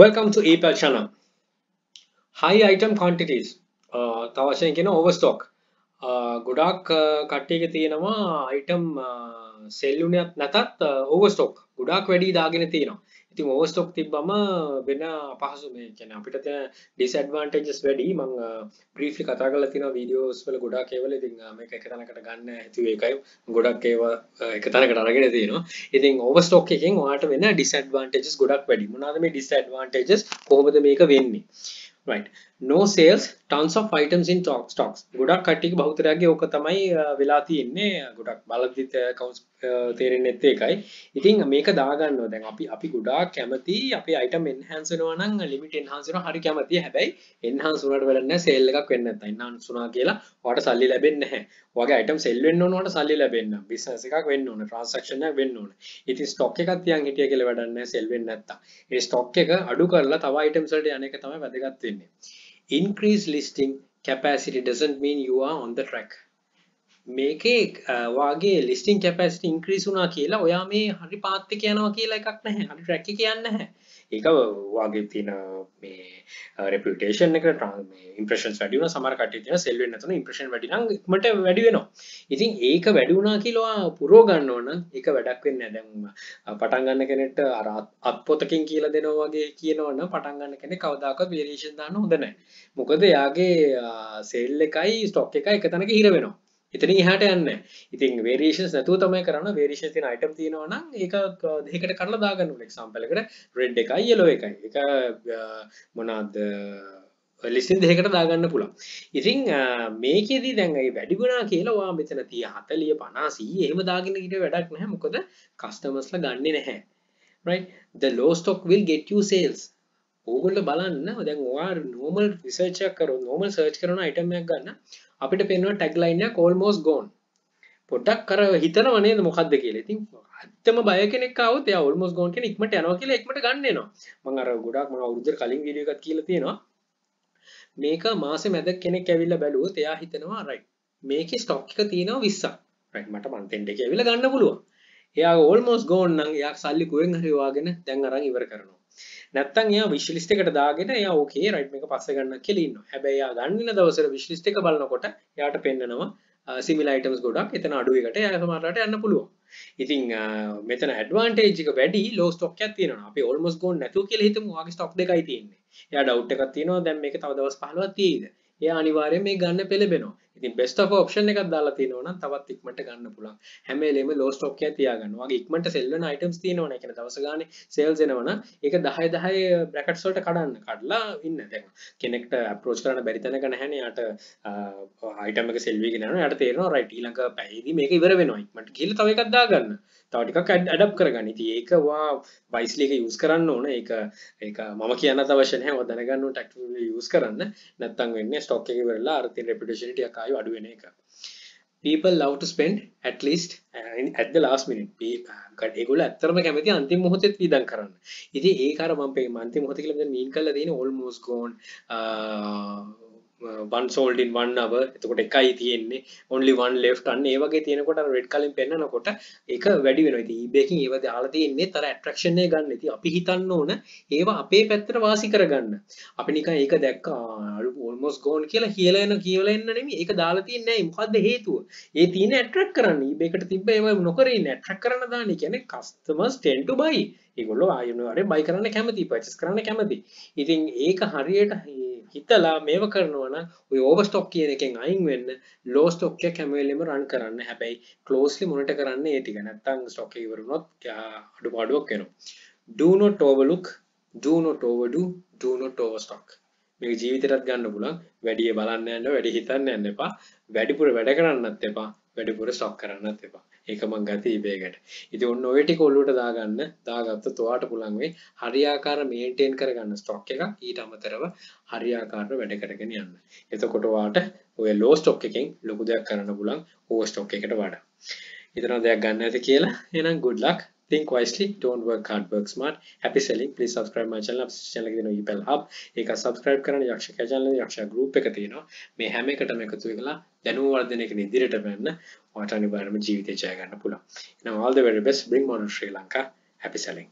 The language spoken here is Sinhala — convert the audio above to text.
Welcome to EPL channel. High item quantities. Uh, තව වශයෙන් කියන overstock. Uh, ගොඩාක් uh, කට්ටියක තියෙනවා item uh, සෙල් වුණත් නැතත් uh, overstock. ගොඩාක් වැඩි දාගෙන තියෙනවා. ඉතින් overstock තිබ්බම වෙන අපහසු මේ කියන්නේ අපිට තියෙන disadvantages වැඩි. මම briefly කතා කරලා තියෙනවා videos වල ගොඩාක් ඒවල ඉතින් මේක එක තැනකට ගන්න හිතුවේ ඒකයි. ගොඩක් ඒවා එක තැනකට අරගෙන තියෙනවා. ඉතින් overstock එකෙන් ඔයාලට වෙන disadvantages ගොඩක් වැඩි. මොනවාද මේ disadvantages? කොහොමද මේක වෙන්නේ? right no sales tons of items in stocks. ගොඩක් කට්ටියක බහුතරයක්ගේ ඕක තමයි වෙලා තියෙන්නේ. ගොඩක් බලද්දිත් accounts තේරෙන්නේ නැත්තේ ඒකයි. ඉතින් මේක දාගන්නවා. දැන් අපි අපි ගොඩාක් කැමති අපේ item enhance වෙනවා නම් limit enhance වෙනවා. හරි කැමතියි. හැබැයි enhance වුණාට වැඩක් නැහැ. sale එකක් වෙන්නේ නැත්නම් enhance වුණා කියලා ඔයාලට සල්ලි ලැබෙන්නේ නැහැ. ඔයාගේ item sell වෙන්න ඕන ඔයාලට සල්ලි ලැබෙන්න. business එකක් වෙන්න ඕන. transaction එකක් වෙන්න ඕන. ඉතින් stock එකක් තියන් හිටිය කියලා වැඩක් නැහැ. sell වෙන්නේ නැත්තම්. ඒ stock එක අඩු කරලා තව items වලට යන එක තමයි වැදගත් වෙන්නේ. Increase listing capacity doesn't mean you are on the track මේකේ වාගේ ලිස්ටිං කැපැසිටි ඉන්ක්‍රීස් වුණා කියලා ඔයා මේ හරි පාත් එක යනවා කියලා එකක් නැහැ. හරි ට්‍රැක් එක යන්නේ නැහැ. ඒක වාගේ තියෙන මේ රෙපියුටේෂන් එක මේ ඉම්ප්‍රෙෂන්ස් වැඩි වුණා. සමහර කට්ටිය තියෙන සෙල් වෙන්නේ නැතුන ඉම්ප්‍රෙෂන් වැඩි නම් ඉක්මනට වැඩි වෙනවා. ඉතින් ඒක වැඩි වුණා කියලා ඔයා පුරව ගන්න ඕන. නම් ඒක වැඩක් වෙන්නේ නැහැ. දැන් පටන් ගන්න කෙනෙක්ට අර අත්පොතකින් කියලා දෙනවා වගේ කියනවා නම් පටන් ගන්න කෙනෙක් කවදාකවත් වේරියේෂන් දාන්න හොඳ නැහැ. මොකද එයාගේ සෙල් එකයි ස්ටොක් එකයි එක තැනක හිර වෙනවා. එතනින් එහාට යන්නේ ඉතින් වේරියේෂන්ස් නැතුව තමයි කරන්න. වේරියේෂන් තියෙන අයිටම් තියෙනවා නම් ඒක දෙකකට කඩලා දාගන්න ඕනේ. එක්සැම්පල් එකට රෙඩ් එකයි yellow එකයි. ඒක මොනවාද? ලිස්ටින් දෙකකට දාගන්න පුළුවන්. ඉතින් මේකෙදි දැන් ඒ වැඩි වුණා කියලා ඔයා මෙතන 30 40 50 100 එහෙම දාගෙන ඉන්න වැඩක් නැහැ. මොකද කස්ටමර්ස්ලා ගන්නෙ නැහැ. Right? The low stock will get you sales. ඕගොල්ලෝ බලන්න දැන් ඔයා normal research එකක් කරොත් normal search කරන item එකක් ගන්න අපිට පෙන්වන ටැග්ලයින් එක almost gone පොඩ්ඩක් කර හිතනව නේද මොකද්ද කියලා. ඉතින් ඇත්තම බය කෙනෙක් ආවොත් එයා almost gone කියන ඉක්මනට යනවා කියලා ඉක්මනට ගන්න එනවා. මම අර ගොඩාක් මම අවුරුද්දකට කලින් වීඩියෝ එකක් කියලා තියෙනවා. මේක මාසේ මැද කෙනෙක් ඇවිල්ලා බැලුවොත් එයා හිතනවා right මේකේ ස්ටොක් එක තියෙනවා 20ක්. right මට month end එකේ ඇවිල්ලා ගන්න පුළුවන්. එයා almost gone නම් එයා සල්ලි කුවෙන් හරි වාගෙන දැන් අරන් ඉවර කරනවා. නැත්තම් එයා විශ් ලිස්ට් එකට දාගෙන එයා ඕකේ රයිට් මේක පස්සේ ගන්න කියලා ඉන්නවා. හැබැයි එයා ගන්න දවසට විශ් ලිස්ට් එක බලනකොට එයාට පෙන්නනවා සිමිලර් අයිටම්ස් ගොඩක් එතන අඩු එකට එයා සමහරට යන්න පුළුවන්. ඉතින් මෙතන ඇඩ්වාන්ටේජ් එක වැඩි ලෝ ස්ටොක් එකක් තියෙනවා. අපි ඕල්මෝස්ට් ගෝන් නැතුව කියලා හිතමු. ඔයාගේ ස්ටොක් දෙකයි තියෙන්නේ. එයා ඩවුට් එකක් තියෙනවා දැන් මේක තව දවස් 15ක් තියෙයිද? එයා අනිවාර්යෙන් මේ ගන්න පෙළඹෙනවා. ඉතින් best of option එකක් දාලා තියෙනවා නම් තවත් ඉක්මනට ගන්න පුළුවන්. හැම වෙලේම low stock එක තියාගන්න. ඔයාගේ ඉක්මනට sell වෙන items තියෙනවනේ. ඒ කියන්නේ දවස ගානේ sales එනවනම් ඒක 10 10 brackets වලට කඩන්න. කඩලා ඉන්න. දැන් කෙනෙක්ට approach කරන්න බැරි තැනක නැහැනේ. යාට item එක sell වෙගෙන යනවා. යාට තේරෙනවා right ඊළඟ පැයේදී මේක ඉවර වෙනවා. ඉක්මනට ගිහලා තව එකක් දාගන්න. තව ටිකක් ඇඩප් කරගන්න. ඉතින් ඒක වා වයිස්ලි එක යූස් කරන්න ඕන. ඒක ඒක මම කියන්නත් අවශ්‍ය නැහැ. ඔය දැනගන්න ඕන ටැක්ටිකලි යූස් කරන්න. නැත්තම් වෙන්නේ ස්ටොක් එක ඉවරලා අර තියෙන රෙපියුටේෂන් ටිකක් ආයෙ අඩු වෙන එක. people love to spend at least uh, at the last minute uh, ඒගොල්ලෝ ඇත්තටම කැමති අන්තිම මොහොතේ වියදම් කරන්න. ඉතින් ඒක අර මම අන්තිම මොහොතේ කියලා දැන් මීන් කරලා තියෙන්නේ almost gone uh, one sold in one hour. එතකොට එකයි තියෙන්නේ. Only one left. අන්න ඒ වගේ තියෙනකොට අර red කලින් පෙන්නනකොට ඒක වැඩි වෙනවා. ඉතින් eBay එකකින් ඒව දාලා තියෙන්නේ තර attraction එක ගන්න. ඉතින් අපි හිතන්න ඕන ඒවා අපේ පැත්තට වාසි කරගන්න. අපි නිකන් ඒක දැක්කා almost gone කියලා කියලා එන කියලා එන්න නෙමෙයි. ඒක දාලා තියන්නේ නැහැ. මොකද්ද හේතුව? ඒ තියෙන attract කරන්න. eBay එකට තිබ්බ ඒවා නොකර ඉන්නේ. attract කරන්න දාන්නේ කියන්නේ customers tend to buy. ඒගොල්ලෝ ආයෙත් බයි කරන්න කැමති පර්චස් කරන්න කැමති ඉතින් ඒක හරියට හිතලා මේව කරනවා නම් ඔය ඕවර්ස්ටොක් කියන එකෙන් අයින් වෙන්න ලෝ ස්ටොක් එක හැම වෙලෙම රන් කරන්න. හැබැයි ක්ලෝස්ලි මොනිටර් කරන්න ඒ ටික. නැත්තම් ස්ටොක් එක ඉවර වුණොත් අඩුපාඩුවක් වෙනවා do not overlook do not overdo do not overstock. මේක ජීවිතයටත් ගන්න පුළුවන්. වැඩිය බලන්න යන්න වැඩි හිතන්න යන්න එපා. වැඩිපුර වැඩ කරන්නත් එපා. වැඩිපුර ස්ටොක් කරන්නත් එපා. ඒක මං ගත්තේ eBay එකට. ඉතින් ඔන්න ඔය ටික ඔළුවට දාගන්න දාගත්තොත් ඔයාට පුළුවන් වෙයි. හරියාකාර මේන්ටේන් කරගන්න ස්ටොක් එක ඊට අමතරව හරියාකාරව වැඩ කරගෙන යන්න. එතකොට ඔයාට ඔය ලෝ ස්ටොක් එකෙන් ලොකු දෙයක් කරන්න පුළුවන් ඕවර් ස්ටොක් එකට වඩා. හිතන දෙයක් ගන්න ඇති කියලා. එහෙනම් good luck. Think wisely don't work hard work smart. Happy selling. Please subscribe my channel. අපේ channel එක තියෙනවා EPL hub. ඒක subscribe කරන්න යක්ෂ channel යක්ෂ group එක තියෙනවා මේ හැම එකටම එකතු වෙලා දැනුම වර්ධනයක ඉදිරියට යන්න ඔයාට අනිවාර්යයෙන්ම ජීවිතේ ජය ගන්න පුළුවන්. එහෙනම් all the very best. Bring modern sri lanka. Happy selling.